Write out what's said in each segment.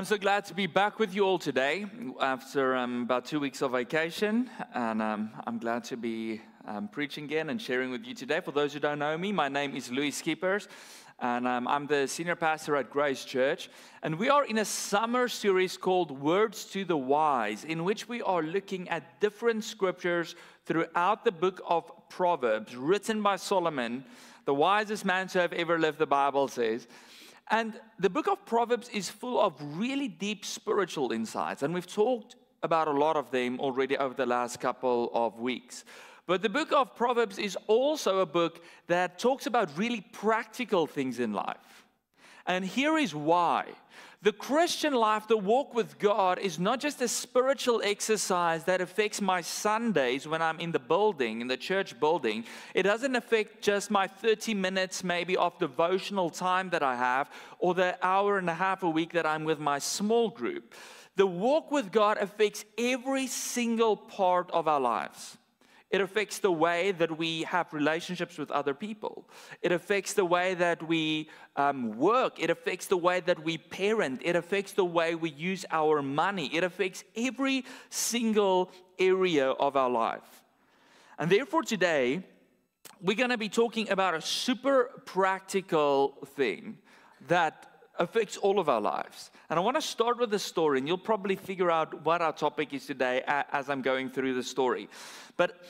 I'm so glad to be back with you all today after um, about two weeks of vacation. And um, I'm glad to be um, preaching again and sharing with you today. For those who don't know me, my name is Louis Scheepers, and um, I'm the senior pastor at Grace Church. And we are in a summer series called Words to the Wise, in which we are looking at different scriptures throughout the book of Proverbs, written by Solomon, the wisest man to have ever lived, the Bible says. And the book of Proverbs is full of really deep spiritual insights, and we've talked about a lot of them already over the last couple of weeks. But the book of Proverbs is also a book that talks about really practical things in life. And here is why. The Christian life, the walk with God, is not just a spiritual exercise that affects my Sundays when I'm in the building, in the church building. It doesn't affect just my 30 minutes, maybe, of devotional time that I have, or the hour and a half a week that I'm with my small group. The walk with God affects every single part of our lives. It affects the way that we have relationships with other people. It affects the way that we um, work. It affects the way that we parent. It affects the way we use our money. It affects every single area of our life. And therefore, today, we're going to be talking about a super practical thing that affects all of our lives. And I want to start with a story, and you'll probably figure out what our topic is today as I'm going through the story. But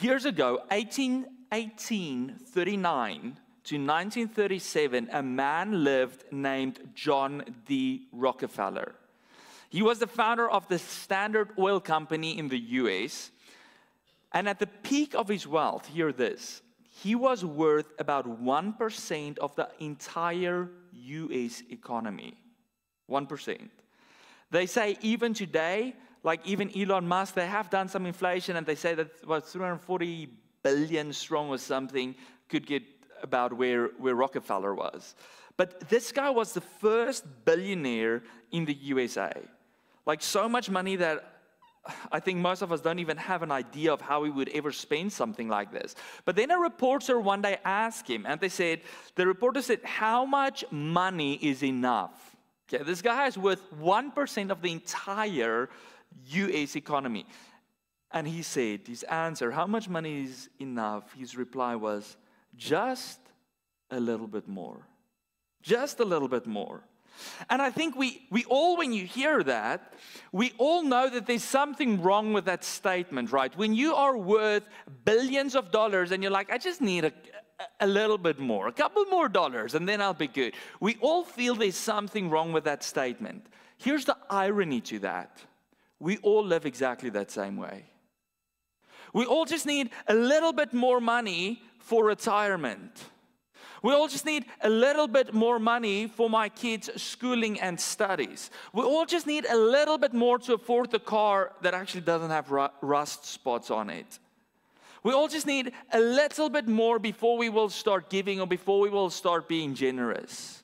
years ago, 18, 1839 to 1937, a man lived named John D. Rockefeller. He was the founder of the Standard Oil Company in the US. And at the peak of his wealth, hear this, he was worth about 1% of the entire US economy. 1%. They say even today, like even Elon Musk, they have done some inflation and they say that what 340 billion strong or something could get about where, where Rockefeller was. But this guy was the first billionaire in the USA. Like so much money that I think most of us don't even have an idea of how we would ever spend something like this. But then a reporter one day asked him, and they said, the reporter said, How much money is enough? Okay, this guy is worth 1% of the entire US economy. And he said, his answer, how much money is enough? His reply was, just a little bit more. Just a little bit more. And I think we, we all, when you hear that, we all know that there's something wrong with that statement, right? When you are worth billions of dollars and you're like, I just need a, a little bit more, a couple more dollars, and then I'll be good. We all feel there's something wrong with that statement. Here's the irony to that we all live exactly that same way. We all just need a little bit more money for retirement. We all just need a little bit more money for my kids' schooling and studies. We all just need a little bit more to afford the car that actually doesn't have rust spots on it. We all just need a little bit more before we will start giving or before we will start being generous.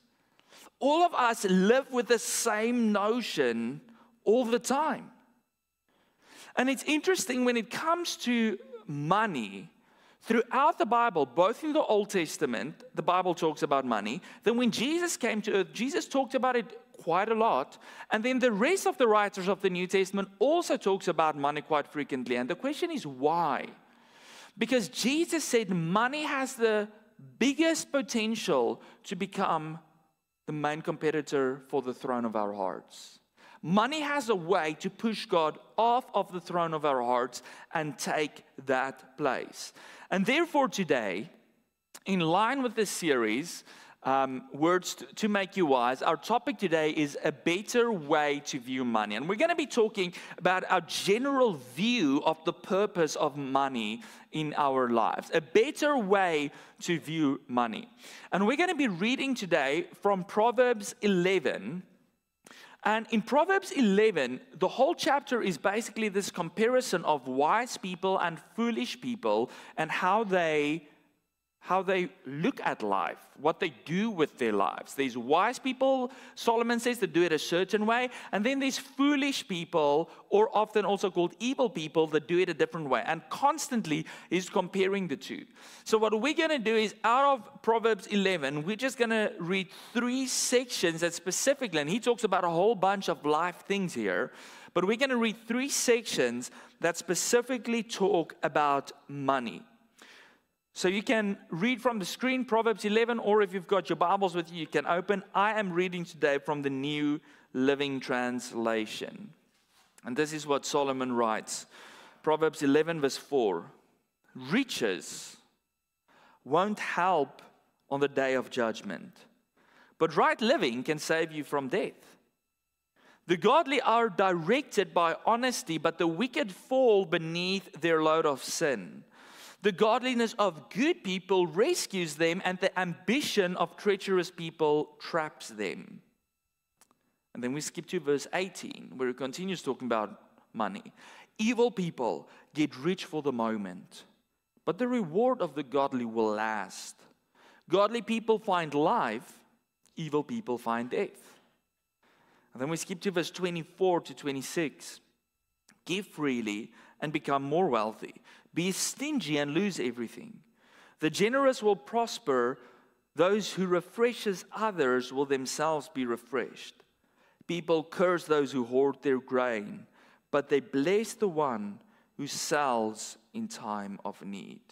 All of us live with the same notion all the time. And it's interesting when it comes to money, throughout the Bible, both in the Old Testament, the Bible talks about money. Then when Jesus came to earth, Jesus talked about it quite a lot. And then the rest of the writers of the New Testament also talks about money quite frequently. And the question is why? Because Jesus said money has the biggest potential to become the main competitor for the throne of our hearts. Money has a way to push God off of the throne of our hearts and take that place. And therefore, today, in line with this series, um, Words to Make You Wise, our topic today is a better way to view money. And we're going to be talking about our general view of the purpose of money in our lives, a better way to view money. And we're going to be reading today from Proverbs 11 and in Proverbs 11, the whole chapter is basically this comparison of wise people and foolish people and how they how they look at life, what they do with their lives. There's wise people, Solomon says, that do it a certain way, and then there's foolish people, or often also called evil people, that do it a different way. And constantly is comparing the two. So, what we're going to do is out of Proverbs 11, we're just going to read three sections that specifically, and he talks about a whole bunch of life things here, but we're going to read three sections that specifically talk about money. So you can read from the screen Proverbs 11, or if you've got your Bibles with you, you can open. I am reading today from the New Living Translation. And this is what Solomon writes Proverbs 11, verse 4 Riches won't help on the day of judgment, but right living can save you from death. The godly are directed by honesty, but the wicked fall beneath their load of sin. The godliness of good people rescues them, and the ambition of treacherous people traps them. And then we skip to verse 18, where it continues talking about money. Evil people get rich for the moment, but the reward of the godly will last. Godly people find life, evil people find death. And then we skip to verse 24 to 26. Give freely and become more wealthy. Be stingy and lose everything. The generous will prosper. Those who refreshes others will themselves be refreshed. People curse those who hoard their grain, but they bless the one who sells in time of need.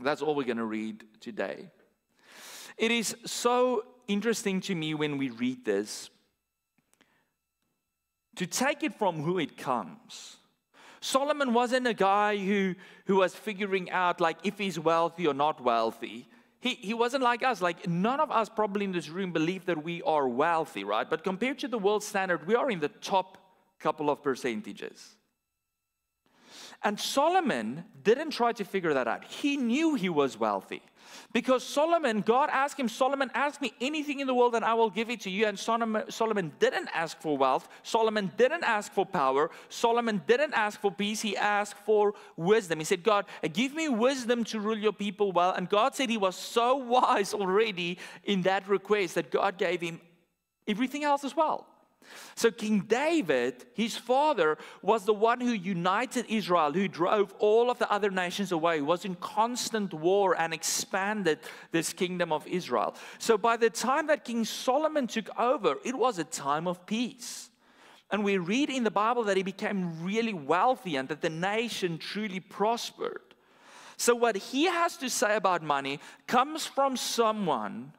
That's all we're going to read today. It is so interesting to me when we read this to take it from who it comes. Solomon wasn't a guy who, who was figuring out like if he's wealthy or not wealthy. He, he wasn't like us. Like none of us probably in this room believe that we are wealthy, right? But compared to the world standard, we are in the top couple of percentages. And Solomon didn't try to figure that out. He knew he was wealthy. Because Solomon, God asked him, Solomon, ask me anything in the world and I will give it to you. And Solomon, Solomon didn't ask for wealth. Solomon didn't ask for power. Solomon didn't ask for peace. He asked for wisdom. He said, God, give me wisdom to rule your people well. And God said he was so wise already in that request that God gave him everything else as well. So, King David, his father, was the one who united Israel, who drove all of the other nations away, was in constant war and expanded this kingdom of Israel. So, by the time that King Solomon took over, it was a time of peace. And we read in the Bible that he became really wealthy and that the nation truly prospered. So, what he has to say about money comes from someone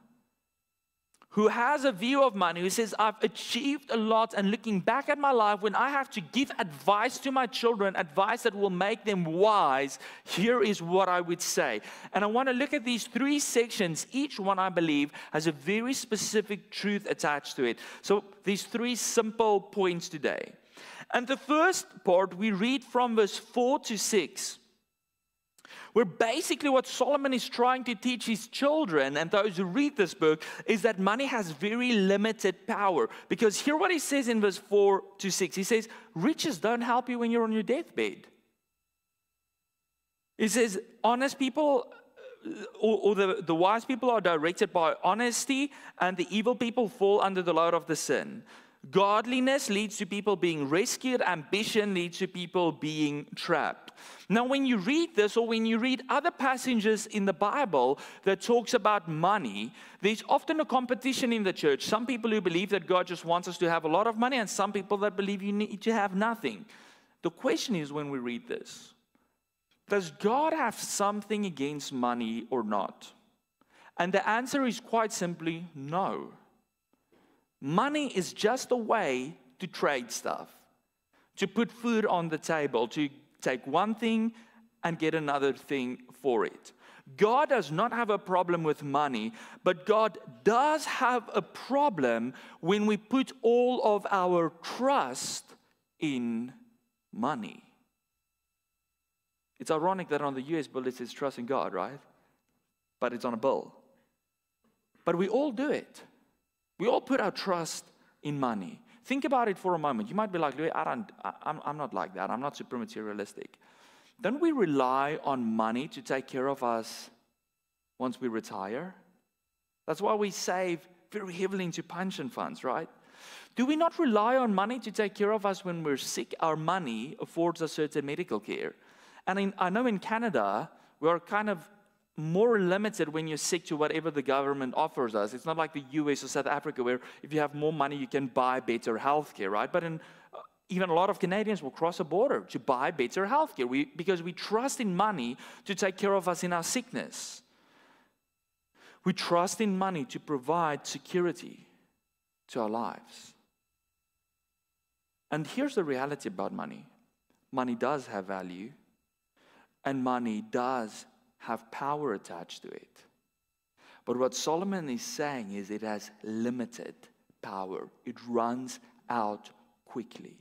who has a view of money, who says, I've achieved a lot, and looking back at my life, when I have to give advice to my children, advice that will make them wise, here is what I would say. And I want to look at these three sections. Each one, I believe, has a very specific truth attached to it. So, these three simple points today. And the first part, we read from verse 4 to 6 where basically what Solomon is trying to teach his children and those who read this book is that money has very limited power. Because hear what he says in verse 4 to 6. He says, Riches don't help you when you're on your deathbed. He says, Honest people uh, or, or, the, the wise people are directed by honesty, and the evil people fall under the load of the sin. Godliness leads to people being rescued, ambition leads to people being trapped. Now, when you read this, or when you read other passages in the Bible that talks about money, there's often a competition in the church. Some people who believe that God just wants us to have a lot of money, and some people that believe you need to have nothing. The question is when we read this Does God have something against money or not? And the answer is quite simply no. Money is just a way to trade stuff, to put food on the table, to take one thing and get another thing for it. God does not have a problem with money, but God does have a problem when we put all of our trust in money. It's ironic that on the US bill it says trust in God, right? But it's on a bill. But we all do it. We all put our trust in money. Think about it for a moment. You might be like, I don't, I'm, I'm not like that. I'm not super materialistic. Don't we rely on money to take care of us once we retire. That's why we save very heavily into pension funds, right? Do we not rely on money to take care of us when we're sick? Our money affords us certain medical care. And in, I know in Canada, we're kind of more limited when you're sick to whatever the government offers us. It's not like the US or South Africa where if you have more money, you can buy better healthcare, right? But in, uh, even a lot of Canadians will cross a border to buy better healthcare we, because we trust in money to take care of us in our sickness. We trust in money to provide security to our lives. And here's the reality about money money does have value, and money does have power attached to it. But what Solomon is saying is it has limited power, it runs out quickly.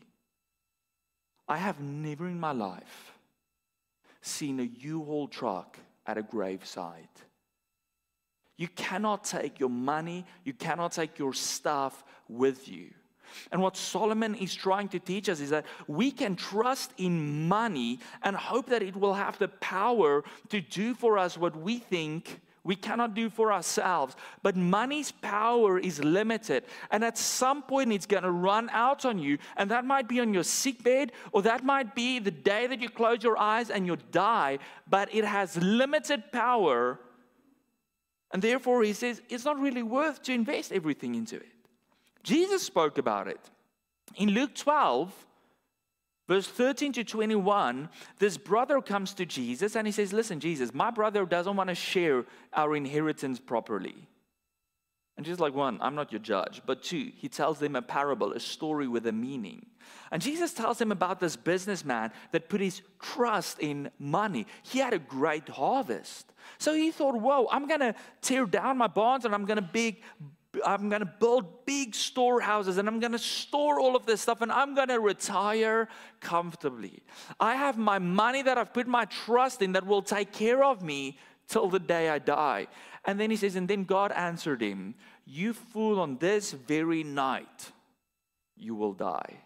I have never in my life seen a U Haul truck at a gravesite. You cannot take your money, you cannot take your stuff with you. And what Solomon is trying to teach us is that we can trust in money and hope that it will have the power to do for us what we think we cannot do for ourselves. But money's power is limited. And at some point, it's going to run out on you. And that might be on your sick bed, or that might be the day that you close your eyes and you die. But it has limited power. And therefore, he says it's not really worth to invest everything into it. Jesus spoke about it. In Luke 12, verse 13 to 21, this brother comes to Jesus and he says, Listen, Jesus, my brother doesn't want to share our inheritance properly. And Jesus, like, one, I'm not your judge. But two, he tells them a parable, a story with a meaning. And Jesus tells them about this businessman that put his trust in money. He had a great harvest. So he thought, whoa, I'm going to tear down my barns and I'm going to big, I'm going to build big storehouses and I'm going to store all of this stuff and I'm going to retire comfortably. I have my money that I've put my trust in that will take care of me till the day I die. And then he says, and then God answered him, You fool, on this very night you will die.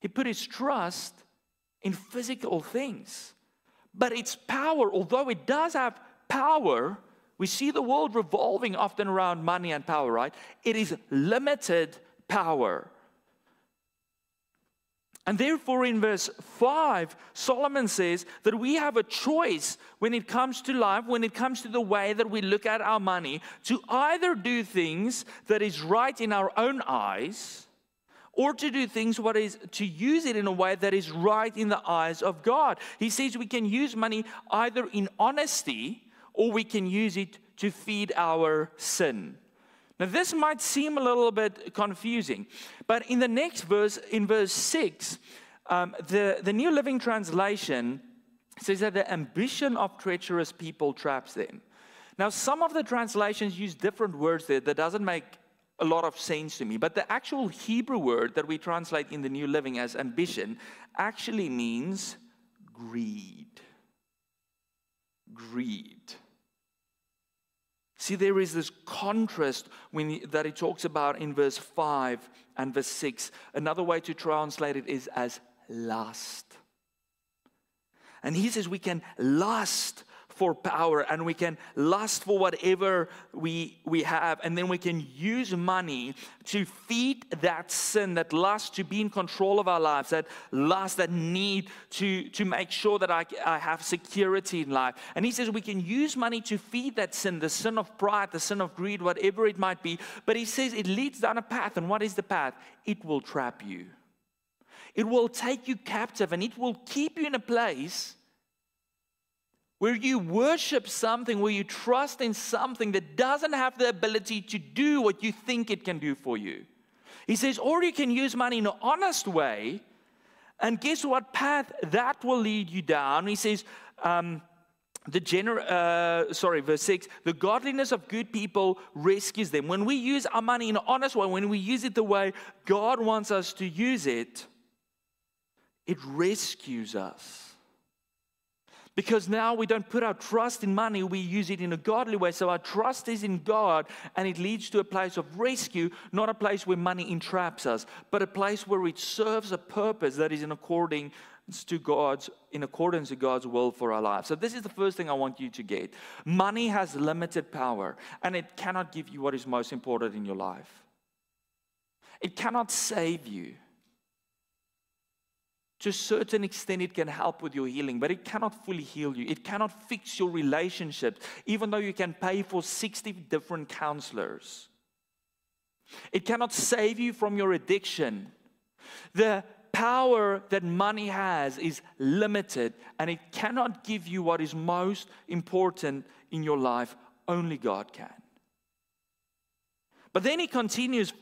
He put his trust in physical things. But its power, although it does have power, we see the world revolving often around money and power, right? It is limited power. And therefore, in verse 5, Solomon says that we have a choice when it comes to life, when it comes to the way that we look at our money, to either do things that is right in our own eyes, or to do things what is to use it in a way that is right in the eyes of God. He says we can use money either in honesty or we can use it to feed our sin. Now, this might seem a little bit confusing, but in the next verse, in verse 6, um, the, the New Living Translation says that the ambition of treacherous people traps them. Now, some of the translations use different words there that doesn't make a lot of sense to me, but the actual Hebrew word that we translate in the New Living as ambition actually means greed. Greed. See, there is this contrast when, that he talks about in verse 5 and verse 6. Another way to translate it is as lust. And he says we can lust for power and we can lust for whatever we, we have. And then we can use money to feed that sin, that lust to be in control of our lives, that lust, that need to, to make sure that I, I have security in life. And he says we can use money to feed that sin, the sin of pride, the sin of greed, whatever it might be. But he says it leads down a path. And what is the path? It will trap you. It will take you captive and it will keep you in a place where you worship something, where you trust in something that doesn't have the ability to do what you think it can do for you. He says, or you can use money in an honest way, and guess what path that will lead you down? He says, um, the gener- uh, sorry, verse 6 the godliness of good people rescues them. When we use our money in an honest way, when we use it the way God wants us to use it, it rescues us. Because now we don't put our trust in money, we use it in a godly way. So our trust is in God, and it leads to a place of rescue, not a place where money entraps us, but a place where it serves a purpose that is in according to God's in accordance to God's will for our lives. So this is the first thing I want you to get. Money has limited power and it cannot give you what is most important in your life. It cannot save you. To a certain extent, it can help with your healing, but it cannot fully heal you. It cannot fix your relationships, even though you can pay for 60 different counselors. It cannot save you from your addiction. The power that money has is limited and it cannot give you what is most important in your life. Only God can. But then he continues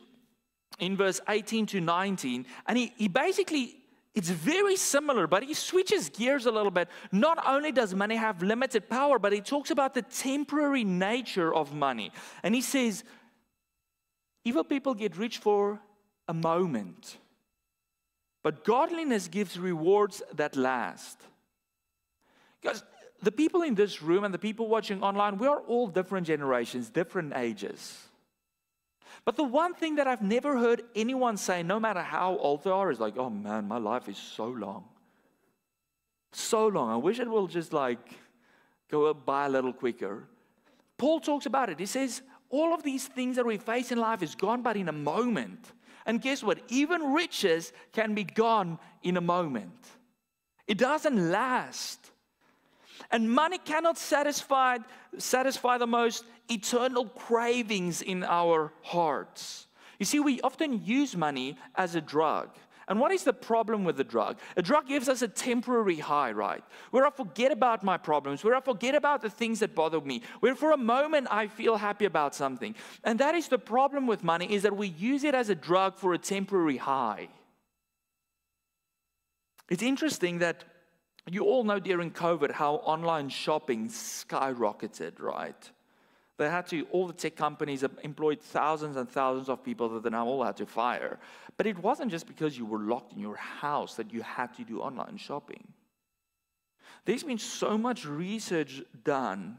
in verse 18 to 19, and he, he basically it's very similar, but he switches gears a little bit. Not only does money have limited power, but he talks about the temporary nature of money. And he says, evil people get rich for a moment. But godliness gives rewards that last. Because the people in this room and the people watching online, we are all different generations, different ages. But the one thing that I've never heard anyone say, no matter how old they are, is like, oh man, my life is so long. So long. I wish it will just like go by a little quicker. Paul talks about it. He says, all of these things that we face in life is gone, but in a moment. And guess what? Even riches can be gone in a moment. It doesn't last. And money cannot satisfy, satisfy the most eternal cravings in our hearts. You see, we often use money as a drug. And what is the problem with the drug? A drug gives us a temporary high, right? Where I forget about my problems, where I forget about the things that bother me, where for a moment I feel happy about something. And that is the problem with money is that we use it as a drug for a temporary high. It's interesting that you all know during COVID how online shopping skyrocketed, right? They had to, all the tech companies employed thousands and thousands of people that they now all had to fire. But it wasn't just because you were locked in your house that you had to do online shopping. There's been so much research done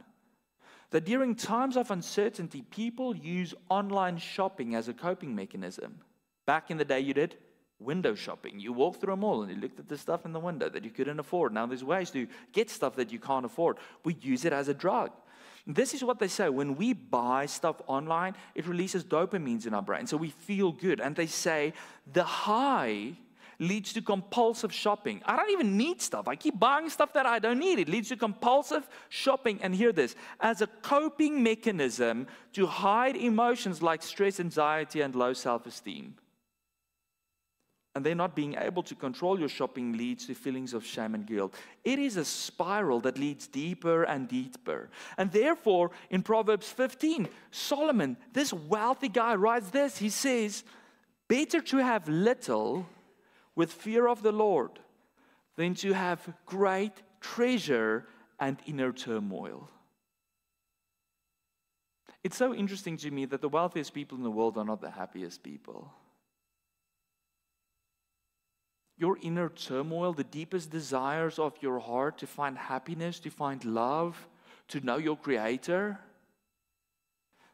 that during times of uncertainty, people use online shopping as a coping mechanism. Back in the day, you did window shopping. You walked through a mall and you looked at the stuff in the window that you couldn't afford. Now there's ways to get stuff that you can't afford. We use it as a drug. This is what they say when we buy stuff online, it releases dopamines in our brain. So we feel good. And they say the high leads to compulsive shopping. I don't even need stuff. I keep buying stuff that I don't need. It leads to compulsive shopping. And hear this as a coping mechanism to hide emotions like stress, anxiety, and low self esteem. And then not being able to control your shopping leads to feelings of shame and guilt. It is a spiral that leads deeper and deeper. And therefore, in Proverbs 15, Solomon, this wealthy guy, writes this. He says, Better to have little with fear of the Lord than to have great treasure and inner turmoil. It's so interesting to me that the wealthiest people in the world are not the happiest people your inner turmoil, the deepest desires of your heart to find happiness, to find love, to know your Creator,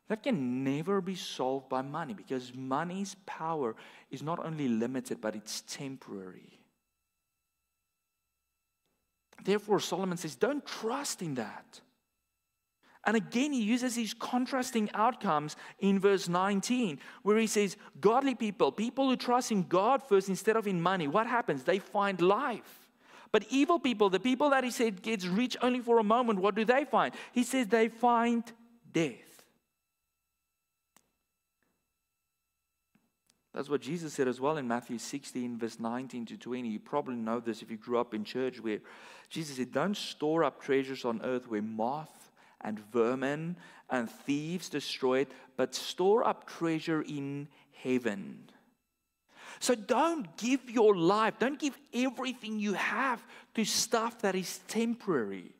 that can never be solved by money because money's power is not only limited, but it's temporary. Therefore, Solomon says, don't trust in that. And again, he uses these contrasting outcomes in verse 19, where he says, Godly people, people who trust in God first instead of in money, what happens? They find life. But evil people, the people that he said gets rich only for a moment, what do they find? He says they find death. That's what Jesus said as well in Matthew 16, verse 19 to 20. You probably know this if you grew up in church where Jesus said, Don't store up treasures on earth where moth and vermin and thieves destroy it, but store up treasure in heaven. So don't give your life, don't give everything you have to stuff that is temporary.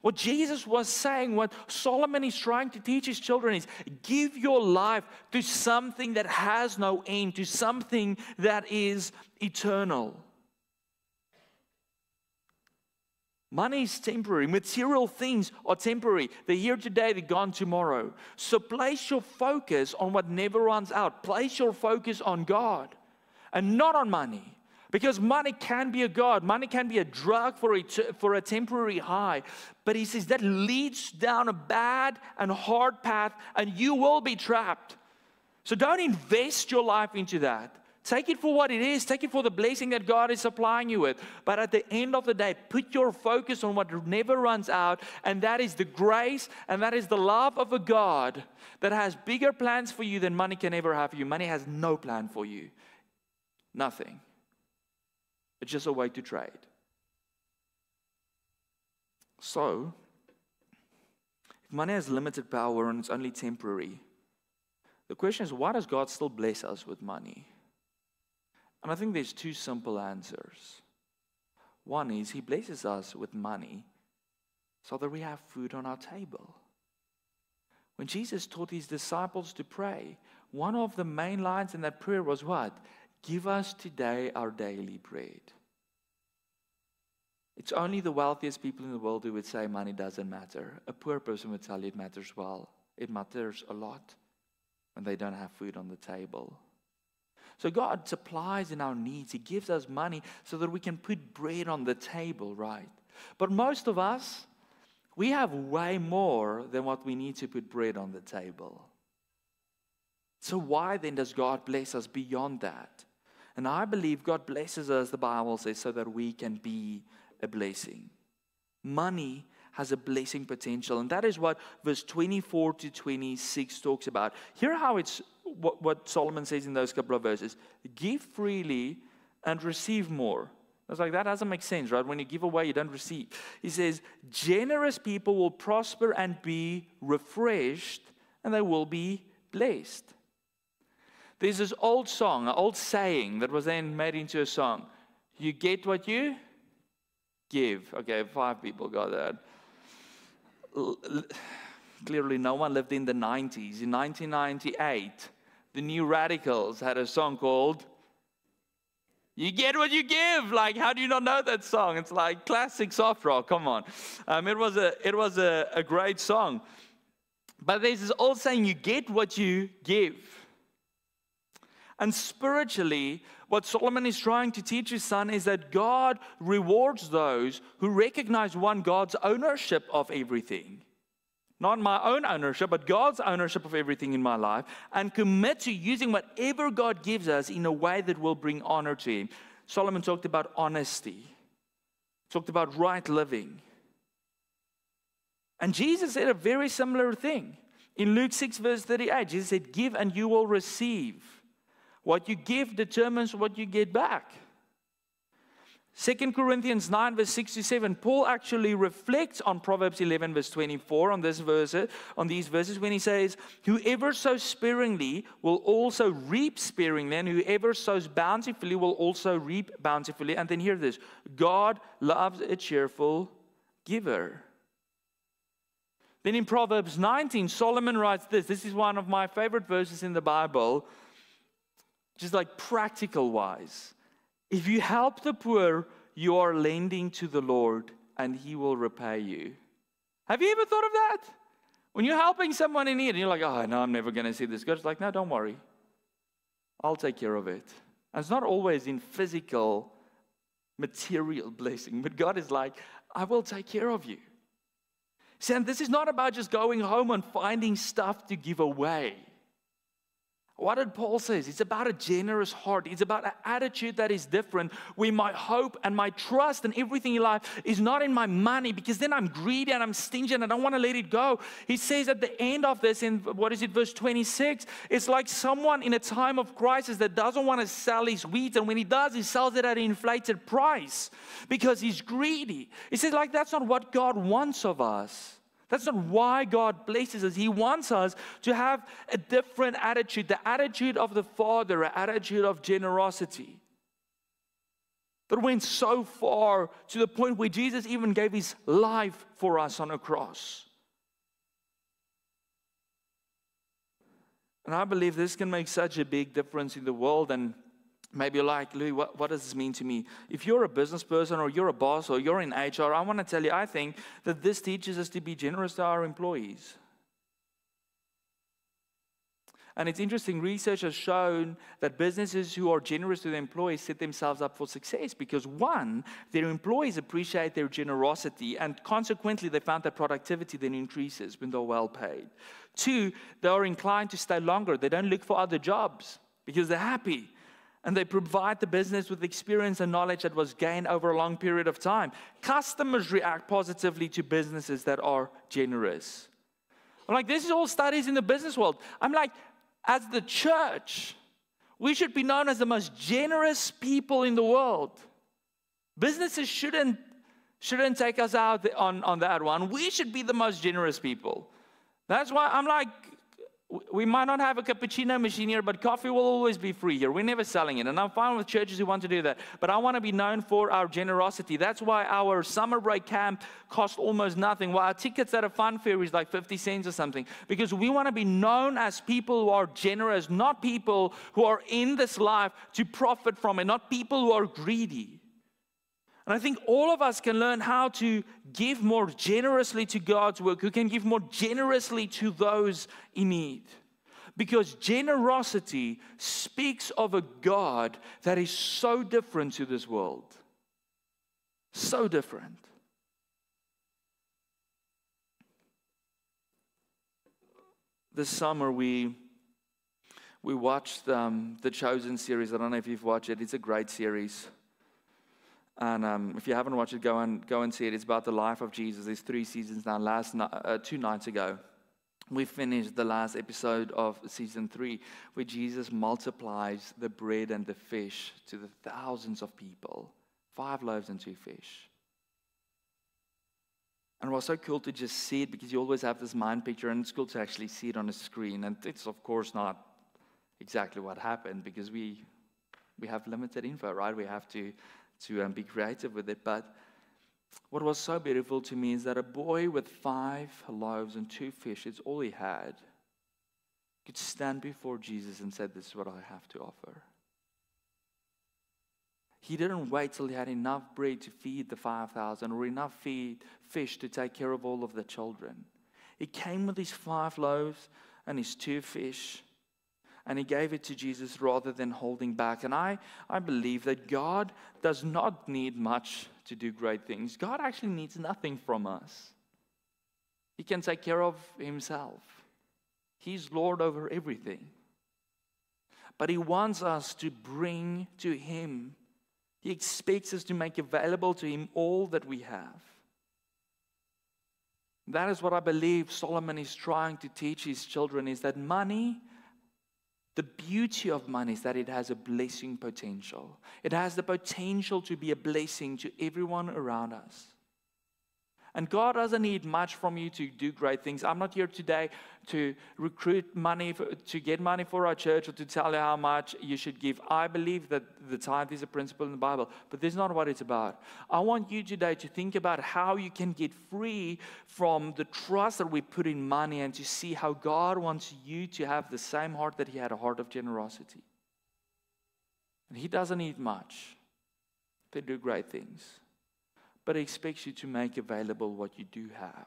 What Jesus was saying, what Solomon is trying to teach his children is give your life to something that has no end, to something that is eternal. Money is temporary. Material things are temporary. They're here today, they're gone tomorrow. So place your focus on what never runs out. Place your focus on God and not on money. Because money can be a God, money can be a drug for a, for a temporary high. But he says that leads down a bad and hard path, and you will be trapped. So don't invest your life into that. Take it for what it is. Take it for the blessing that God is supplying you with. But at the end of the day, put your focus on what never runs out, and that is the grace and that is the love of a God that has bigger plans for you than money can ever have for you. Money has no plan for you, nothing. It's just a way to trade. So, if money has limited power and it's only temporary, the question is why does God still bless us with money? And I think there's two simple answers. One is He blesses us with money so that we have food on our table. When Jesus taught His disciples to pray, one of the main lines in that prayer was what? Give us today our daily bread. It's only the wealthiest people in the world who would say money doesn't matter. A poor person would tell you it matters well. It matters a lot when they don't have food on the table. So God supplies in our needs. He gives us money so that we can put bread on the table, right? But most of us, we have way more than what we need to put bread on the table. So, why then does God bless us beyond that? And I believe God blesses us, the Bible says, so that we can be a blessing. Money has a blessing potential, and that is what verse 24 to 26 talks about. Hear how it's what, what Solomon says in those couple of verses give freely and receive more. I was like, that doesn't make sense, right? When you give away, you don't receive. He says, generous people will prosper and be refreshed, and they will be blessed. There's this old song, an old saying that was then made into a song. You get what you give. Okay, five people got that. Clearly, no one lived in the 90s. In 1998, the New Radicals had a song called you get what you give. Like, how do you not know that song? It's like classic soft rock. Come on. Um, it was, a, it was a, a great song. But there's this old saying, you get what you give. And spiritually, what Solomon is trying to teach his son is that God rewards those who recognize one, God's ownership of everything. Not my own ownership, but God's ownership of everything in my life, and commit to using whatever God gives us in a way that will bring honor to Him. Solomon talked about honesty, talked about right living. And Jesus said a very similar thing. In Luke 6, verse 38, Jesus said, Give and you will receive. What you give determines what you get back. 2 Corinthians 9, verse 67, Paul actually reflects on Proverbs 11, verse 24, on this verse, on these verses, when he says, Whoever sows sparingly will also reap sparingly, and whoever sows bountifully will also reap bountifully. And then hear this God loves a cheerful giver. Then in Proverbs 19, Solomon writes this. This is one of my favorite verses in the Bible just like practical wise. If you help the poor, you are lending to the Lord and he will repay you. Have you ever thought of that? When you're helping someone in need and you're like, oh, no, I'm never going to see this. God's like, no, don't worry. I'll take care of it. And it's not always in physical, material blessing, but God is like, I will take care of you. See, and this is not about just going home and finding stuff to give away. What did Paul says? It's about a generous heart. It's about an attitude that is different. Where my hope and my trust and everything in life is not in my money because then I'm greedy and I'm stingy and I don't want to let it go. He says at the end of this, in what is it, verse 26, it's like someone in a time of crisis that doesn't want to sell his wheat. And when he does, he sells it at an inflated price because he's greedy. He says, like, that's not what God wants of us. That's not why God blesses us. He wants us to have a different attitude the attitude of the Father, an attitude of generosity. That went so far to the point where Jesus even gave his life for us on a cross. And I believe this can make such a big difference in the world. And Maybe you're like, Louis, what, what does this mean to me? If you're a business person or you're a boss or you're in HR, I want to tell you, I think that this teaches us to be generous to our employees. And it's interesting, research has shown that businesses who are generous to their employees set themselves up for success because, one, their employees appreciate their generosity, and consequently, they found that productivity then increases when they're well paid. Two, they are inclined to stay longer. They don't look for other jobs because they're happy. And they provide the business with experience and knowledge that was gained over a long period of time. Customers react positively to businesses that are generous. I'm like, this is all studies in the business world. I'm like, as the church, we should be known as the most generous people in the world. Businesses shouldn't, shouldn't take us out on, on that one. We should be the most generous people. That's why I'm like, we might not have a cappuccino machine here, but coffee will always be free here. We're never selling it. And I'm fine with churches who want to do that. But I want to be known for our generosity. That's why our summer break camp costs almost nothing. Why our tickets at a fun fair is like 50 cents or something. Because we want to be known as people who are generous, not people who are in this life to profit from it, not people who are greedy. And I think all of us can learn how to give more generously to God's work, who can give more generously to those in need. Because generosity speaks of a God that is so different to this world. So different. This summer, we, we watched um, the Chosen series. I don't know if you've watched it, it's a great series. And um, if you haven't watched it, go and go and see it. It's about the life of Jesus. There's three seasons now. Last uh, two nights ago, we finished the last episode of season three, where Jesus multiplies the bread and the fish to the thousands of people. Five loaves and two fish. And it was so cool to just see it because you always have this mind picture, and it's cool to actually see it on a screen. And it's of course not exactly what happened because we we have limited info, right? We have to to um, be creative with it. But what was so beautiful to me is that a boy with five loaves and two fish, it's all he had, could stand before Jesus and said, This is what I have to offer. He didn't wait till he had enough bread to feed the 5,000 or enough feed, fish to take care of all of the children. He came with his five loaves and his two fish and he gave it to Jesus rather than holding back. And I, I believe that God does not need much to do great things. God actually needs nothing from us. He can take care of himself. He's Lord over everything. But he wants us to bring to him. He expects us to make available to him all that we have. That is what I believe Solomon is trying to teach his children is that money the beauty of money is that it has a blessing potential. It has the potential to be a blessing to everyone around us. And God doesn't need much from you to do great things. I'm not here today to recruit money, for, to get money for our church, or to tell you how much you should give. I believe that the tithe is a principle in the Bible, but this is not what it's about. I want you today to think about how you can get free from the trust that we put in money and to see how God wants you to have the same heart that He had a heart of generosity. And He doesn't need much, to do great things but He expects you to make available what you do have.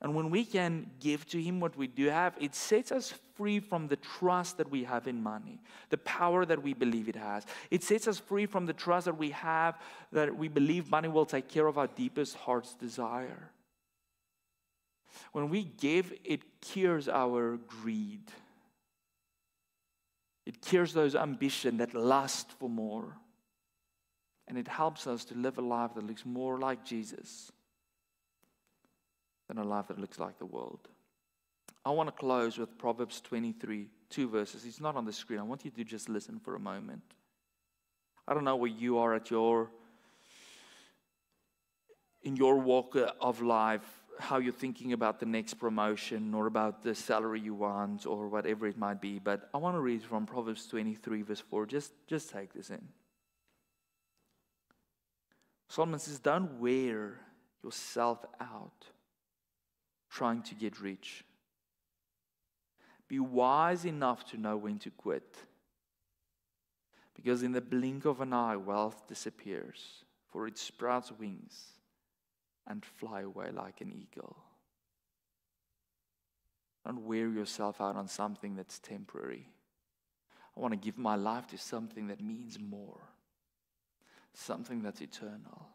And when we can give to Him what we do have, it sets us free from the trust that we have in money, the power that we believe it has. It sets us free from the trust that we have that we believe money will take care of our deepest heart's desire. When we give, it cures our greed. It cures those ambition, that lust for more. And it helps us to live a life that looks more like Jesus than a life that looks like the world. I want to close with Proverbs 23, two verses. It's not on the screen. I want you to just listen for a moment. I don't know where you are at your in your walk of life, how you're thinking about the next promotion or about the salary you want or whatever it might be, but I want to read from Proverbs 23, verse 4. Just, just take this in. Solomon says, Don't wear yourself out trying to get rich. Be wise enough to know when to quit. Because in the blink of an eye, wealth disappears, for it sprouts wings and fly away like an eagle. Don't wear yourself out on something that's temporary. I want to give my life to something that means more, something that's eternal.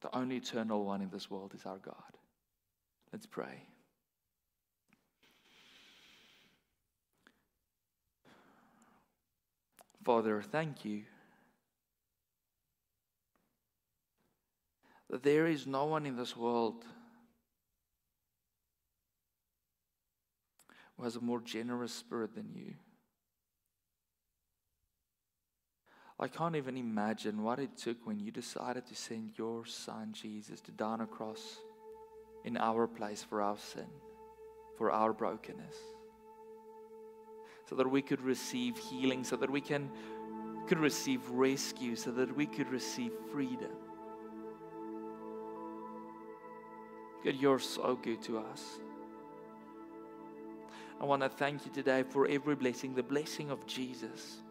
The only eternal one in this world is our God. Let's pray. Father, thank you that there is no one in this world who has a more generous spirit than you. I can't even imagine what it took when you decided to send your son Jesus to die on a cross in our place for our sin, for our brokenness, so that we could receive healing, so that we can, could receive rescue, so that we could receive freedom. God, you're so good to us. I want to thank you today for every blessing, the blessing of Jesus,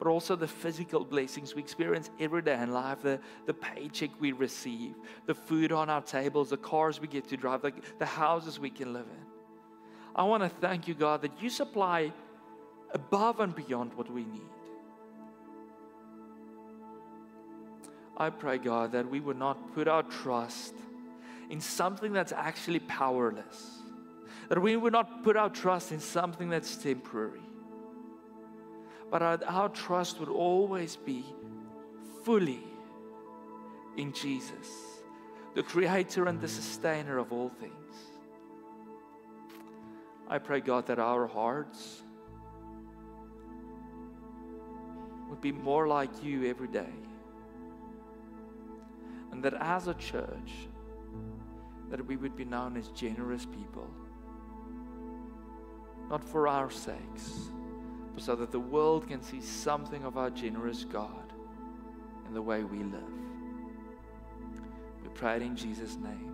but also the physical blessings we experience every day in life, the, the paycheck we receive, the food on our tables, the cars we get to drive, the, the houses we can live in. I want to thank you, God, that you supply above and beyond what we need. I pray, God, that we would not put our trust in something that's actually powerless that we would not put our trust in something that's temporary, but our, our trust would always be fully in Jesus, the creator and the mm. sustainer of all things. I pray, God, that our hearts would be more like you every day. And that as a church, that we would be known as generous people not for our sakes, so that the world can see something of our generous God in the way we live. We pray it in Jesus' name.